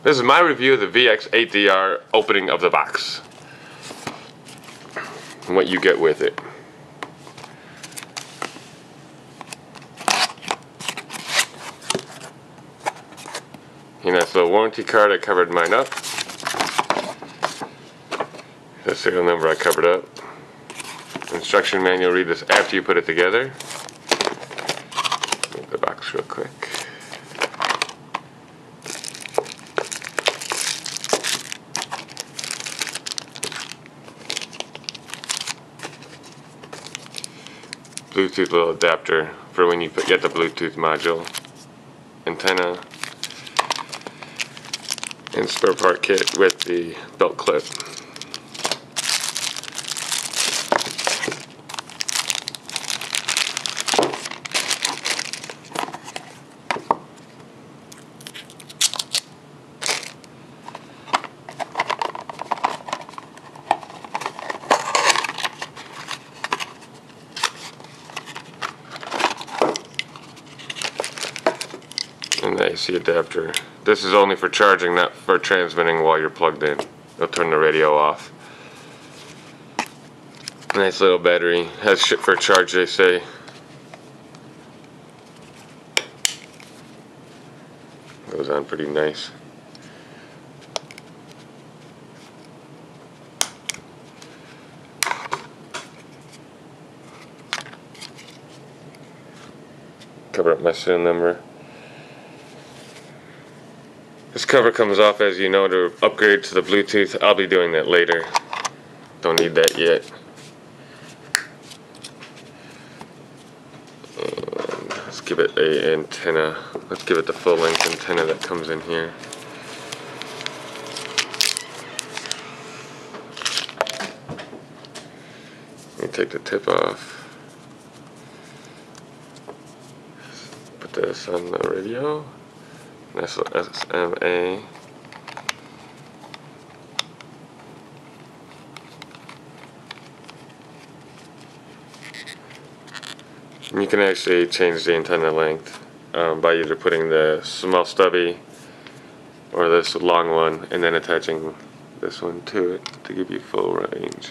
This is my review of the VX8DR opening of the box. And what you get with it. And that's the warranty card, I covered mine up. The serial number I covered up. Instruction manual, read this after you put it together. The box real quick. Bluetooth little adapter for when you put, get the Bluetooth module. Antenna. And spare part kit with the belt clip. and the AC adapter. This is only for charging, not for transmitting while you're plugged in. It'll turn the radio off. Nice little battery. Has shit for charge, they say. Goes on pretty nice. Cover up my serial number. This cover comes off as you know to upgrade to the Bluetooth. I'll be doing that later. Don't need that yet. And let's give it a antenna. Let's give it the full length antenna that comes in here. Let me take the tip off. Put this on the radio. That's SMA. You can actually change the antenna length um, by either putting the small stubby or this long one and then attaching this one to it to give you full range.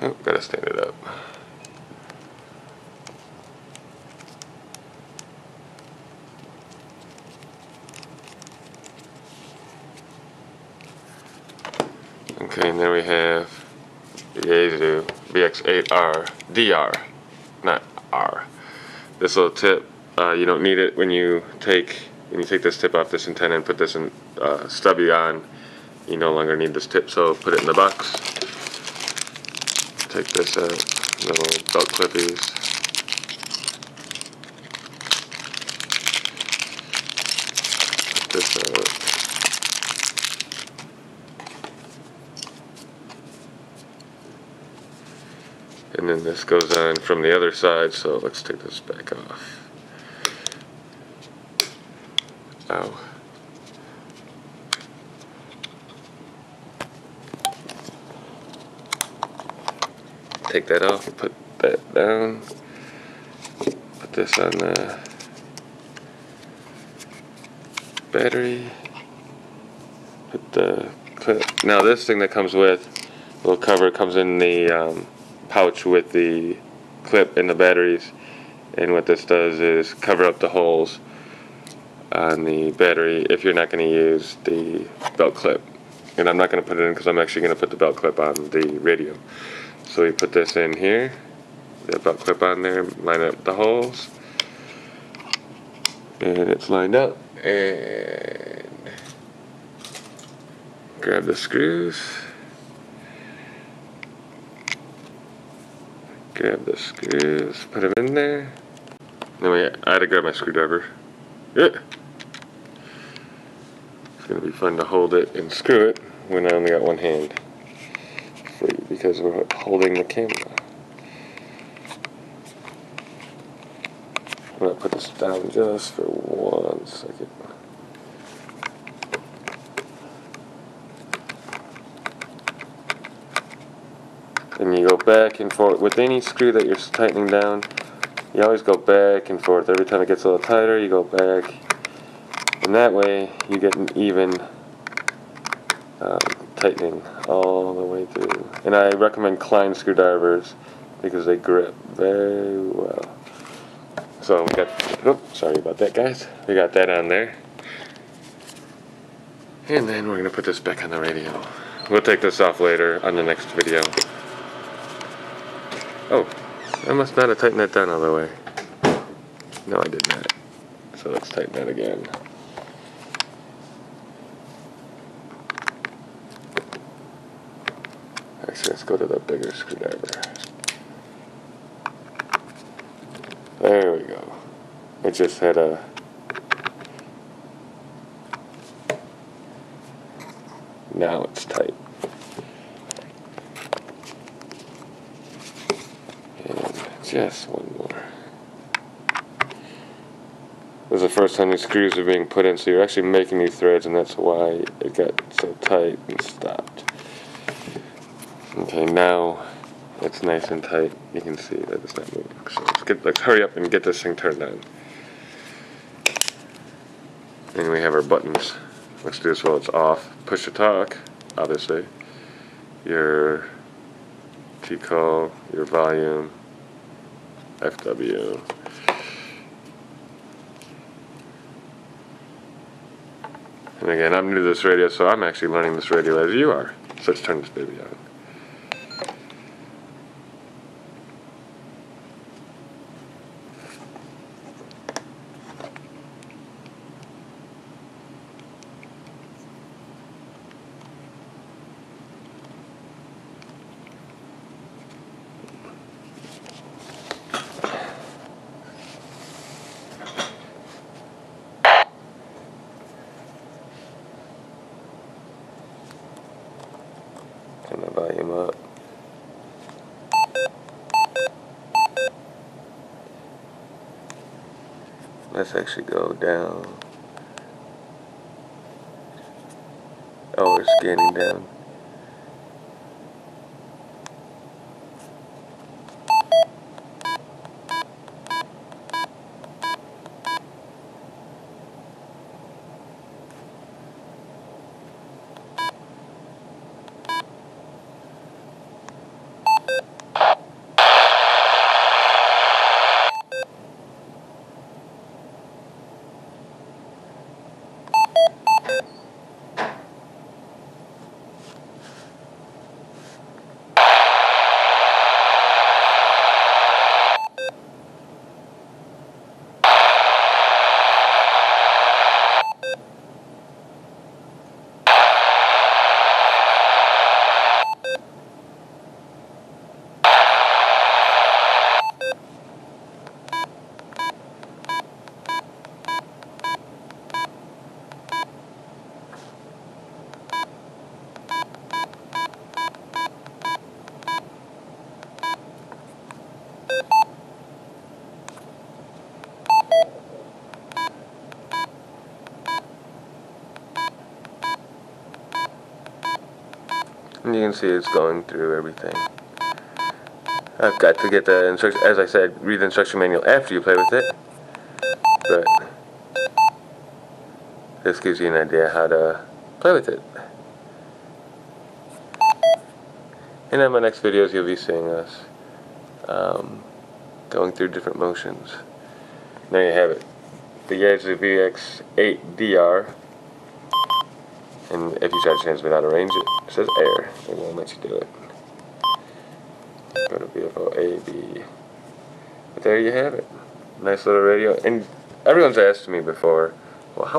Oh, gotta stand it up. Okay, and then we have Yaesu VX8R DR, not R. This little tip, uh, you don't need it when you take when you take this tip off this antenna and put this in uh, stubby on. You no longer need this tip, so put it in the box. Take this out, little belt clippies. Put this out. And then this goes on from the other side so let's take this back off. Ow. Take that off put that down. Put this on the battery. Put the clip. Now this thing that comes with little cover comes in the um, pouch with the clip and the batteries and what this does is cover up the holes on the battery if you're not going to use the belt clip. And I'm not going to put it in because I'm actually going to put the belt clip on the radio. So we put this in here the belt clip on there line up the holes and it's lined up and grab the screws grab the screws, put them in there. Then we, I had to grab my screwdriver. It's gonna be fun to hold it and screw it when I only got one hand. Free because we're holding the camera. I'm gonna put this down just for one second. And you go back and forth with any screw that you're tightening down you always go back and forth. Every time it gets a little tighter, you go back. And that way, you get an even um, tightening all the way through. And I recommend Klein screwdrivers because they grip very well. So we got, oh, sorry about that guys. We got that on there. And then we're gonna put this back on the radio. We'll take this off later on the next video. Oh, I must not have tightened that down all the way. No, I did not. So let's tighten that again. Actually, let's go to the bigger screwdriver. There we go. It just had a now it's tight. And just one more. This is the first time these screws are being put in, so you're actually making these threads, and that's why it got so tight and stopped. Okay, now it's nice and tight. You can see that it's not moving. So let's get let's hurry up and get this thing turned on. And we have our buttons. Let's do this while it's off. Push to talk, obviously. Your T call, your volume, FW. And again, I'm new to this radio, so I'm actually learning this radio as you are. So let's turn this baby on. Turn the volume up. Let's actually go down. Oh, we're scanning down. And you can see it's going through everything. I've got to get the instruction, as I said, read the instruction manual after you play with it. But this gives you an idea how to play with it. And in my next videos you'll be seeing us um, going through different motions. There you have it. The Yaesu VX8DR and if you try to transmit out of range, it says air. It won't let you do it. Go to VFO A, B. But there you have it. Nice little radio. And everyone's asked me before, well, how